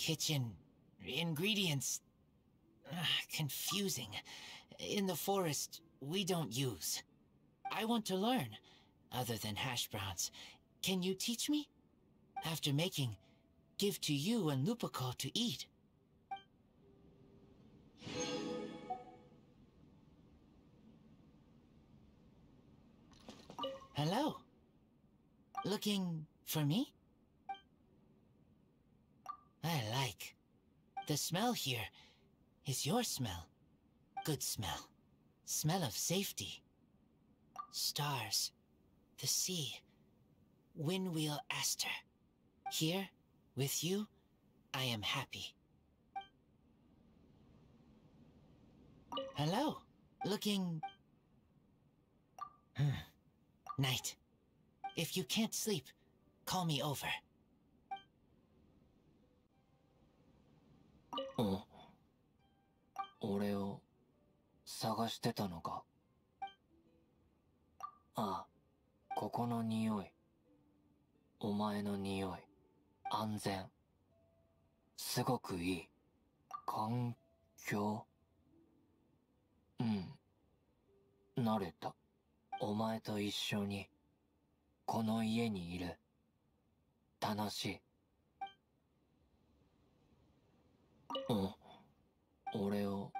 kitchen. Ingredients. ah, confusing. In the forest, we don't use. I want to learn, other than hash browns. Can you teach me? After making, give to you and Lupical to eat. Hello. Looking for me? I like. The smell here is your smell. Good smell. Smell of safety. Stars. The sea. Windwheel Aster. Here, with you, I am happy. Hello. Looking... Hmm. Night. If you can't sleep, call me over. 俺を探してたのか。ああここの匂い。お前の匂い。安全。すごくいい。環境。うん。慣れた。お前と一緒に。この家にいる。楽しい。うん。俺を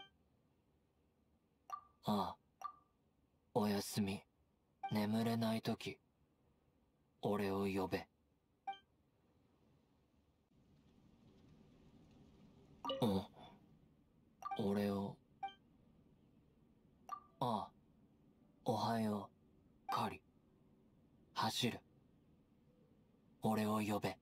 ああ。おやすみ。眠れないとき俺を呼べ。うん。俺を。ああ。おはよう。カリ。走る。俺を呼べ。